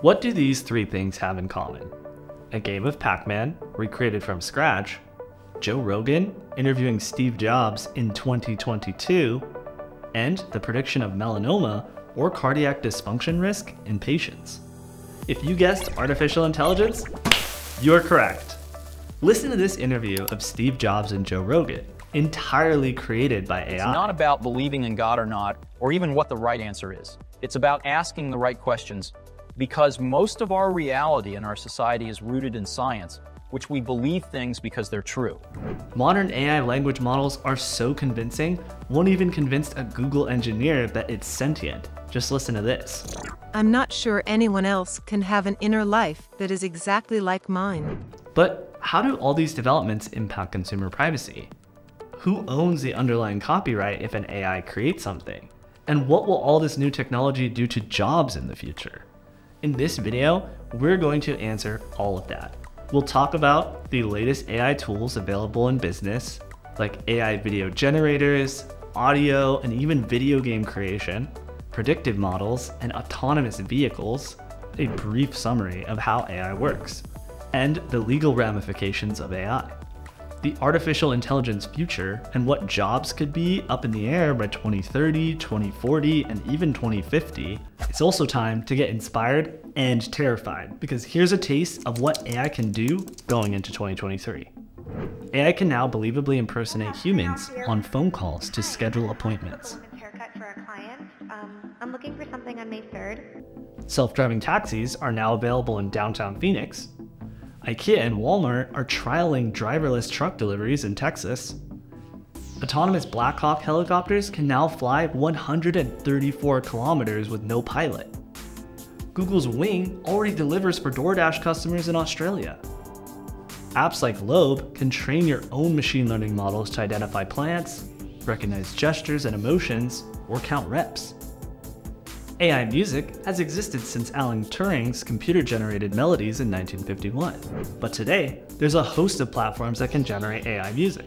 What do these three things have in common? A game of Pac Man, recreated from scratch, Joe Rogan interviewing Steve Jobs in 2022, and the prediction of melanoma or cardiac dysfunction risk in patients. If you guessed artificial intelligence, you're correct. Listen to this interview of Steve Jobs and Joe Rogan, entirely created by AI. It's not about believing in God or not, or even what the right answer is. It's about asking the right questions because most of our reality in our society is rooted in science, which we believe things because they're true. Modern AI language models are so convincing, one even convinced a Google engineer that it's sentient. Just listen to this. I'm not sure anyone else can have an inner life that is exactly like mine. But how do all these developments impact consumer privacy? Who owns the underlying copyright if an AI creates something? And what will all this new technology do to jobs in the future? In this video, we're going to answer all of that. We'll talk about the latest AI tools available in business, like AI video generators, audio, and even video game creation, predictive models, and autonomous vehicles, a brief summary of how AI works, and the legal ramifications of AI the artificial intelligence future and what jobs could be up in the air by 2030, 2040, and even 2050, it's also time to get inspired and terrified because here's a taste of what AI can do going into 2023. AI can now believably impersonate humans on phone calls to schedule appointments. I'm looking for something on May 3rd. Self-driving taxis are now available in downtown Phoenix, IKEA and Walmart are trialing driverless truck deliveries in Texas. Autonomous Black Hawk helicopters can now fly 134 kilometers with no pilot. Google's Wing already delivers for DoorDash customers in Australia. Apps like Lobe can train your own machine learning models to identify plants, recognize gestures and emotions, or count reps. AI music has existed since Alan Turing's computer-generated melodies in 1951. But today, there's a host of platforms that can generate AI music.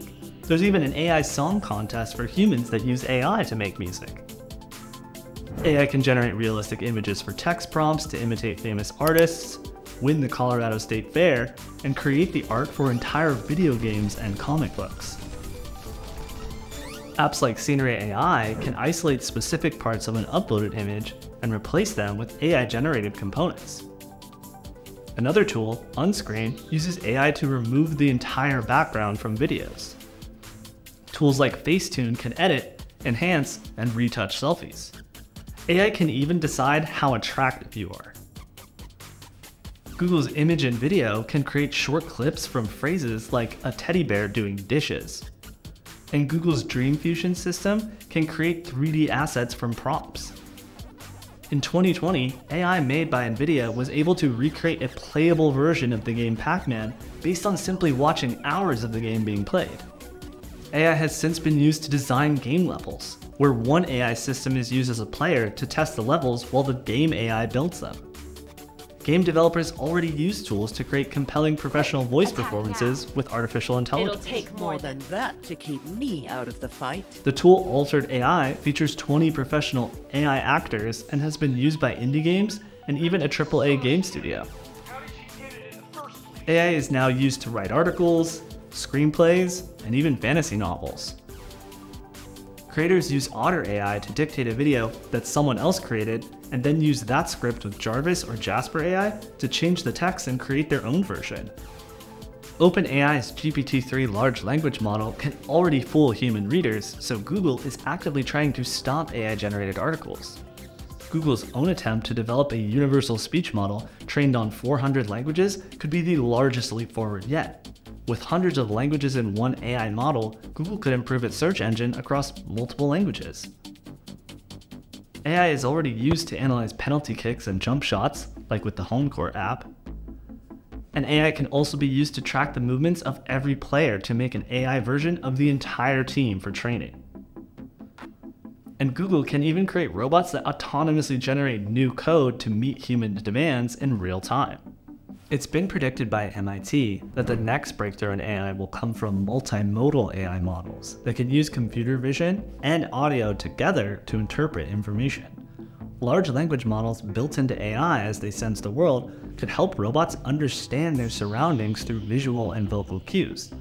There's even an AI song contest for humans that use AI to make music. AI can generate realistic images for text prompts to imitate famous artists, win the Colorado State Fair, and create the art for entire video games and comic books. Apps like Scenery AI can isolate specific parts of an uploaded image and replace them with AI-generated components. Another tool, Unscreen, uses AI to remove the entire background from videos. Tools like Facetune can edit, enhance, and retouch selfies. AI can even decide how attractive you are. Google's Imagen Video can create short clips from phrases like a teddy bear doing dishes and Google's Dream Fusion system can create 3D assets from prompts. In 2020, AI made by NVIDIA was able to recreate a playable version of the game Pac-Man based on simply watching hours of the game being played. AI has since been used to design game levels, where one AI system is used as a player to test the levels while the game AI builds them. Game developers already use tools to create compelling professional voice performances with artificial intelligence. It'll take more than that to keep me out of the fight. The tool Altered AI features 20 professional AI actors and has been used by indie games and even a AAA game studio. AI is now used to write articles, screenplays, and even fantasy novels. Creators use Otter AI to dictate a video that someone else created and then use that script with Jarvis or Jasper AI to change the text and create their own version. OpenAI's GPT-3 large language model can already fool human readers, so Google is actively trying to stop AI-generated articles. Google's own attempt to develop a universal speech model trained on 400 languages could be the largest leap forward yet. With hundreds of languages in one AI model, Google could improve its search engine across multiple languages. AI is already used to analyze penalty kicks and jump shots, like with the HomeCourt app. And AI can also be used to track the movements of every player to make an AI version of the entire team for training. And Google can even create robots that autonomously generate new code to meet human demands in real time. It's been predicted by MIT that the next breakthrough in AI will come from multimodal AI models that can use computer vision and audio together to interpret information. large language models built into AI as they sense the world could help robots understand their surroundings through visual and vocal cues.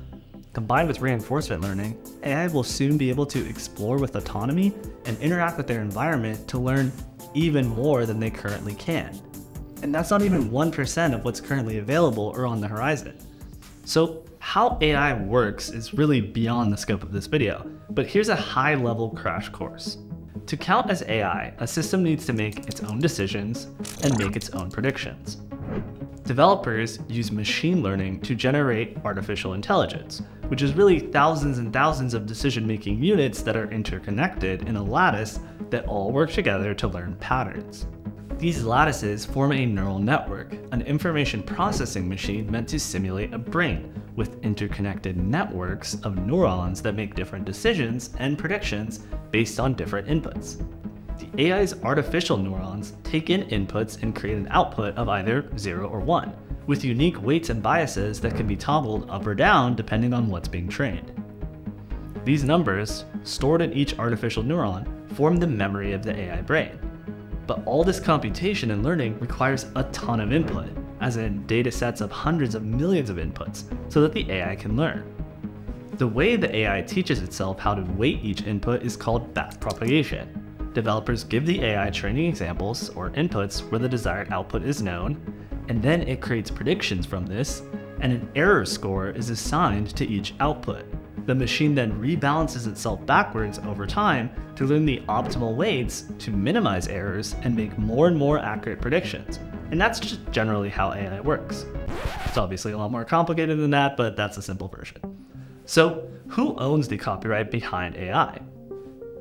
Combined with reinforcement learning, AI will soon be able to explore with autonomy and interact with their environment to learn even more than they currently can. And that's not even 1% of what's currently available or on the horizon. So how AI works is really beyond the scope of this video, but here's a high level crash course. To count as AI, a system needs to make its own decisions and make its own predictions. Developers use machine learning to generate artificial intelligence, which is really thousands and thousands of decision-making units that are interconnected in a lattice that all work together to learn patterns. These lattices form a neural network, an information processing machine meant to simulate a brain, with interconnected networks of neurons that make different decisions and predictions based on different inputs. The AI's artificial neurons take in inputs and create an output of either 0 or 1, with unique weights and biases that can be toggled up or down depending on what's being trained. These numbers, stored in each artificial neuron, form the memory of the AI brain. But all this computation and learning requires a ton of input, as in data sets of hundreds of millions of inputs, so that the AI can learn. The way the AI teaches itself how to weight each input is called backpropagation. Developers give the AI training examples or inputs where the desired output is known, and then it creates predictions from this, and an error score is assigned to each output the machine then rebalances itself backwards over time to learn the optimal weights to minimize errors and make more and more accurate predictions. And that's just generally how AI works. It's obviously a lot more complicated than that, but that's a simple version. So, who owns the copyright behind AI?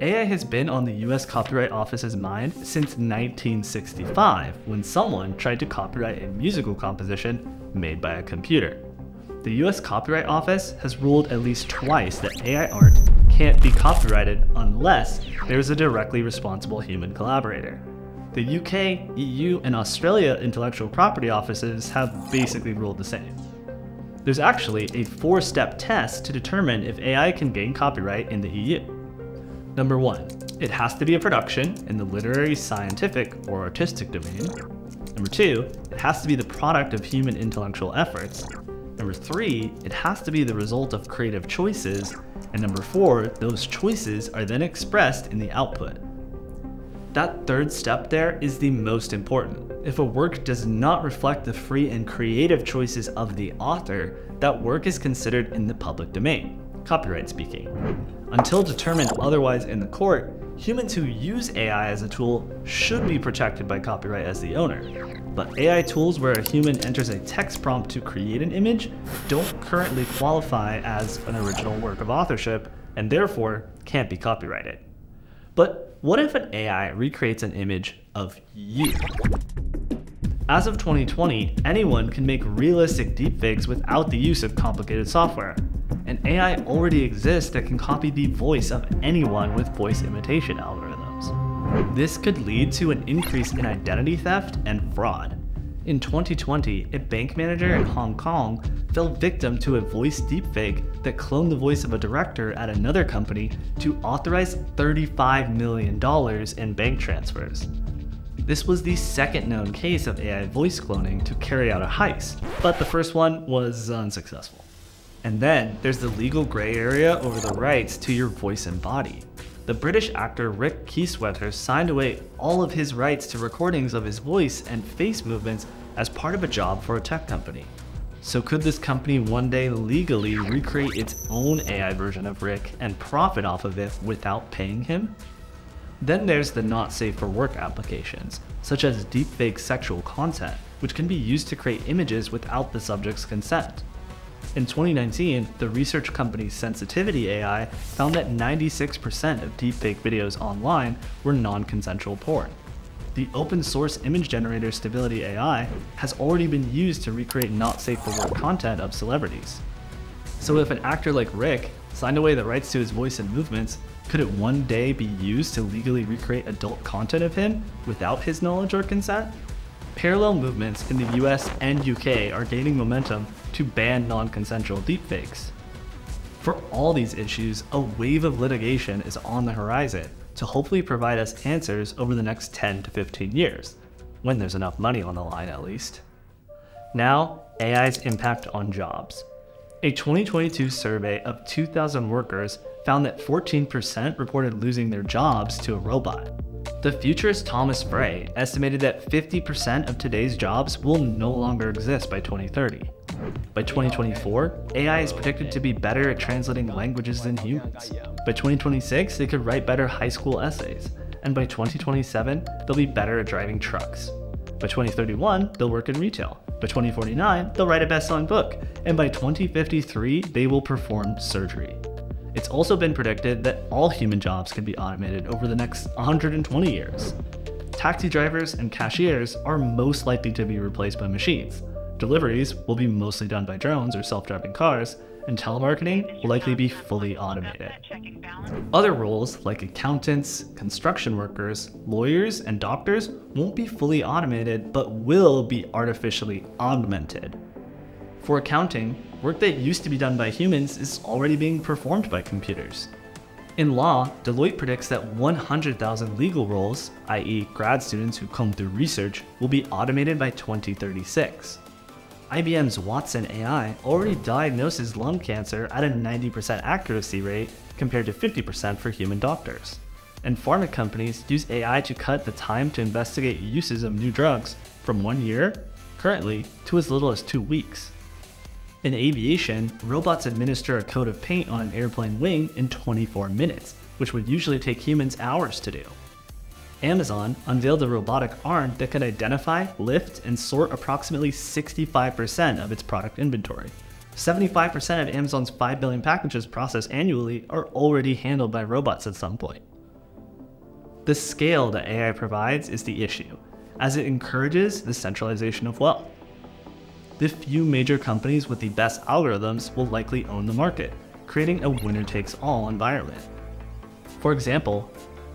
AI has been on the US Copyright Office's mind since 1965 when someone tried to copyright a musical composition made by a computer the US Copyright Office has ruled at least twice that AI art can't be copyrighted unless there's a directly responsible human collaborator. The UK, EU, and Australia intellectual property offices have basically ruled the same. There's actually a four step test to determine if AI can gain copyright in the EU. Number one, it has to be a production in the literary, scientific, or artistic domain. Number two, it has to be the product of human intellectual efforts. Number three, it has to be the result of creative choices. And number four, those choices are then expressed in the output. That third step there is the most important. If a work does not reflect the free and creative choices of the author, that work is considered in the public domain, copyright speaking. Until determined otherwise in the court, humans who use AI as a tool should be protected by copyright as the owner. But AI tools where a human enters a text prompt to create an image don't currently qualify as an original work of authorship and therefore can't be copyrighted. But what if an AI recreates an image of you? As of 2020, anyone can make realistic deepfakes without the use of complicated software. An AI already exists that can copy the voice of anyone with voice imitation algorithms. This could lead to an increase in identity theft and fraud. In 2020, a bank manager in Hong Kong fell victim to a voice deepfake that cloned the voice of a director at another company to authorize $35 million in bank transfers. This was the second known case of AI voice cloning to carry out a heist, but the first one was unsuccessful. And then there's the legal gray area over the rights to your voice and body. The British actor Rick Kieswetter signed away all of his rights to recordings of his voice and face movements as part of a job for a tech company. So could this company one day legally recreate its own AI version of Rick and profit off of it without paying him? Then there's the not safe for work applications, such as deepfake sexual content, which can be used to create images without the subject's consent. In 2019, the research company Sensity AI found that 96% of deepfake videos online were non-consensual porn. The open source image generator Stability AI has already been used to recreate not safe for work content of celebrities. So if an actor like Rick signed away the rights to his voice and movements, could it one day be used to legally recreate adult content of him without his knowledge or consent? Parallel movements in the US and UK are gaining momentum to ban non-consensual deepfakes. For all these issues, a wave of litigation is on the horizon to hopefully provide us answers over the next 10 to 15 years, when there's enough money on the line at least. Now, AI's impact on jobs. A 2022 survey of 2,000 workers found that 14% reported losing their jobs to a robot. The futurist Thomas Frey estimated that 50% of today's jobs will no longer exist by 2030. By 2024, AI is predicted to be better at translating languages than humans. By 2026, they could write better high school essays. And by 2027, they'll be better at driving trucks. By 2031, they'll work in retail. By 2049, they'll write a best selling book. And by 2053, they will perform surgery. It's also been predicted that all human jobs can be automated over the next 120 years. Taxi drivers and cashiers are most likely to be replaced by machines. Deliveries will be mostly done by drones or self driving cars, and telemarketing will likely be fully automated. Other roles, like accountants, construction workers, lawyers, and doctors, won't be fully automated but will be artificially augmented. For accounting, work that used to be done by humans is already being performed by computers. In law, Deloitte predicts that 100,000 legal roles, i.e., grad students who come through research, will be automated by 2036. IBM's Watson AI already diagnoses lung cancer at a 90% accuracy rate compared to 50% for human doctors. And pharma companies use AI to cut the time to investigate uses of new drugs from one year, currently, to as little as two weeks. In aviation, robots administer a coat of paint on an airplane wing in 24 minutes, which would usually take humans hours to do. Amazon unveiled a robotic arm that could identify, lift, and sort approximately 65% of its product inventory. 75% of Amazon's 5 billion packages processed annually are already handled by robots at some point. The scale that AI provides is the issue, as it encourages the centralization of wealth the few major companies with the best algorithms will likely own the market, creating a winner takes all environment. For example,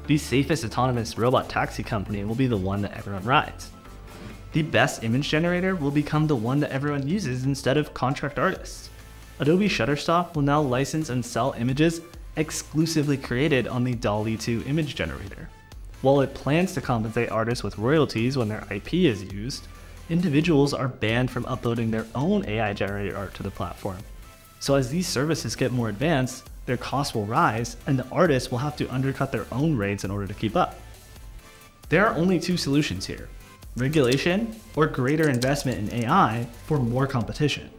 the safest autonomous robot taxi company will be the one that everyone rides. The best image generator will become the one that everyone uses instead of contract artists. Adobe Shutterstock will now license and sell images exclusively created on the DALL-E 2 image generator. While it plans to compensate artists with royalties when their IP is used, individuals are banned from uploading their own AI generated art to the platform. So as these services get more advanced, their costs will rise and the artists will have to undercut their own rates in order to keep up. There are only two solutions here regulation or greater investment in AI for more competition.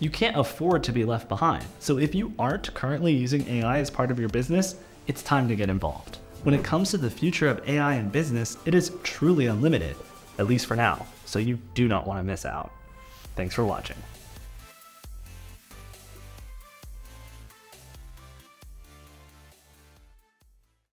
You can't afford to be left behind, so if you aren't currently using AI as part of your business, it's time to get involved. When it comes to the future of AI in business, it is truly unlimited, at least for now, so you do not want to miss out. Thanks for watching.